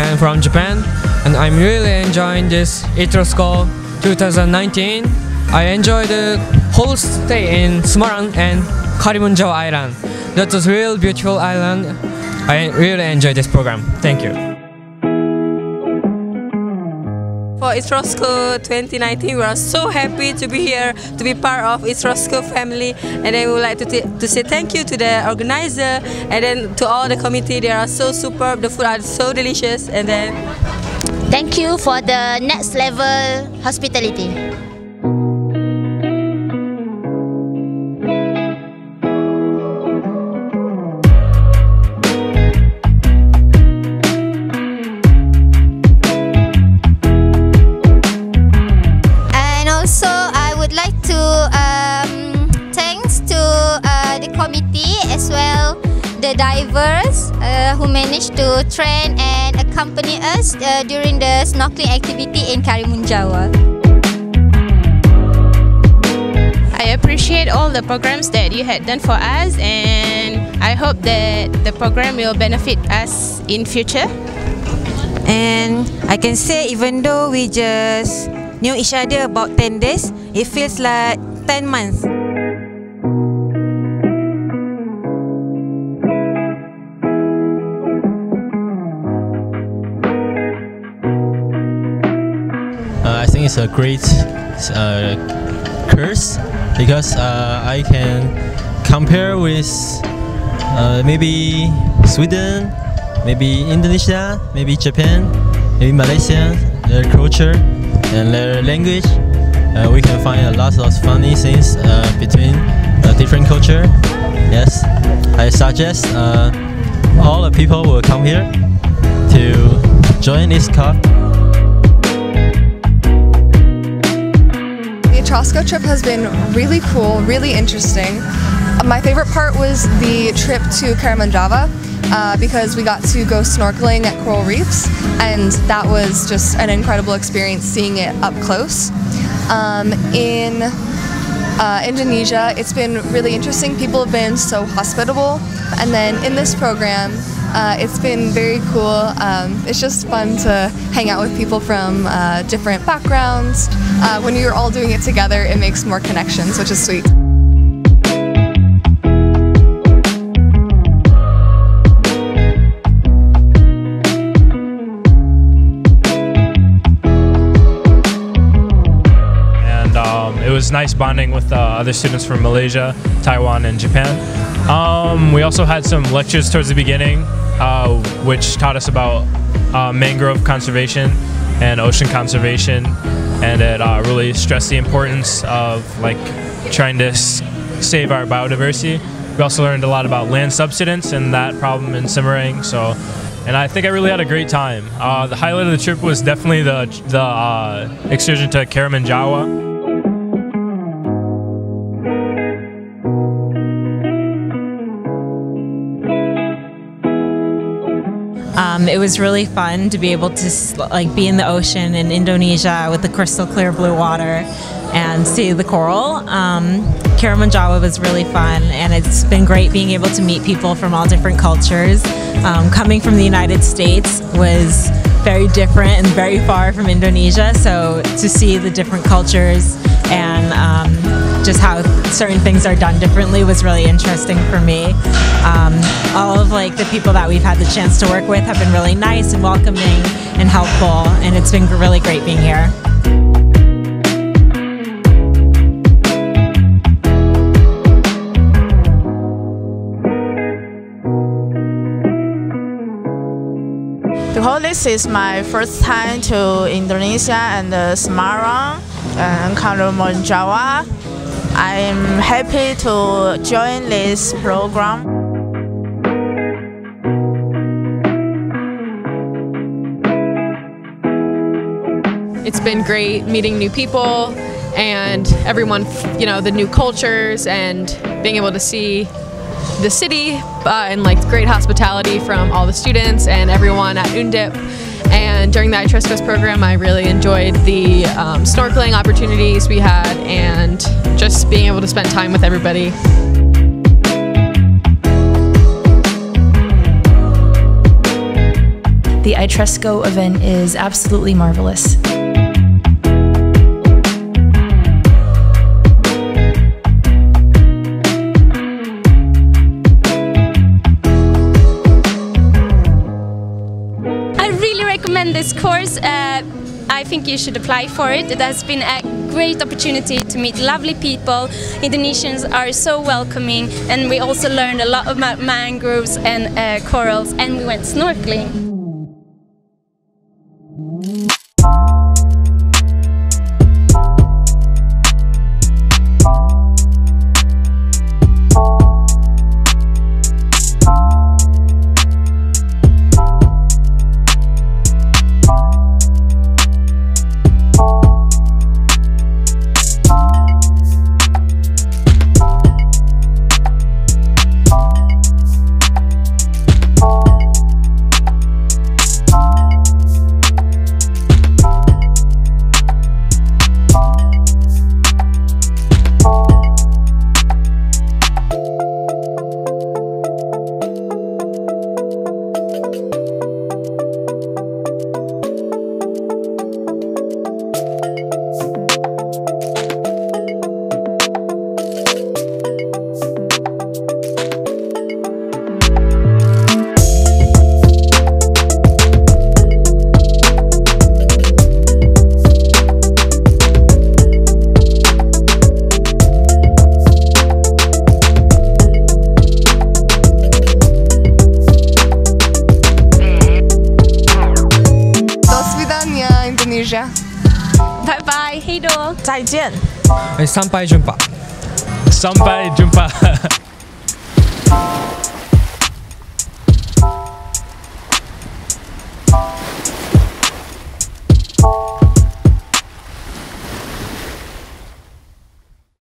And from Japan and I'm really enjoying this Itrosco 2019. I enjoyed the whole stay in Semarang and Karimunjawa Island. That was real beautiful island. I really enjoyed this program. Thank you. For Itrosco 2019, we are so happy to be here, to be part of Itrosco family, and then we would like to, to say thank you to the organizer, and then to all the committee. They are so superb. The food are so delicious, and then thank you for the next level hospitality. The divers uh, who managed to train and accompany us uh, during the snorkeling activity in Karimunjawa. I appreciate all the programs that you had done for us and I hope that the program will benefit us in future. And I can say even though we just knew each other about 10 days, it feels like 10 months. It's a great uh, course because uh, I can compare with uh, maybe Sweden, maybe Indonesia, maybe Japan, maybe Malaysia, their culture and their language. Uh, we can find a lot of funny things uh, between different culture. Yes, I suggest uh, all the people will come here to join this club. Itrosco trip has been really cool, really interesting. My favorite part was the trip to Karimunjawa uh, because we got to go snorkeling at coral reefs and that was just an incredible experience seeing it up close. Um, in uh, Indonesia, it's been really interesting. People have been so hospitable and then in this program, uh, it's been very cool. Um, it's just fun to hang out with people from uh, different backgrounds. Uh, when you're all doing it together, it makes more connections, which is sweet. And it was nice bonding with uh, other students from Malaysia, Taiwan, and Japan. Um, we also had some lectures towards the beginning, uh, which taught us about uh, mangrove conservation and ocean conservation, and it uh, really stressed the importance of like trying to save our biodiversity. We also learned a lot about land subsidence and that problem in Semarang. So and I think I really had a great time. Uh, the highlight of the trip was definitely the the uh, excursion to Karimunjawa. It was really fun to be able to like be in the ocean in Indonesia with the crystal clear blue water and see the coral. Um, Karimunjawa was really fun, and it's been great being able to meet people from all different cultures. Um, coming from the United States was very different and very far from Indonesia, so to see the different cultures and um, just how certain things are done differently was really interesting for me. Um, all of like the people that we've had the chance to work with have been really nice and welcoming and helpful, and it's been really great being here. To hold this is my first time to Indonesia and uh, Semarang and Karimunjawa. I'm happy to join this program. It's been great meeting new people and everyone, you know, the new cultures and being able to see the city uh, and like great hospitality from all the students and everyone at Undip. And during the Itroscos program, I really enjoyed the um, snorkeling opportunities we had and just being able to spend time with everybody. the Itrosco event is absolutely marvelous. Think you should apply for it. It has been a great opportunity to meet lovely people. Indonesians are so welcoming, and we also learned a lot about mangroves and uh, corals, and we went snorkeling. 下，拜拜，黑多，再见，哎，三拜一拜，三拜一拜。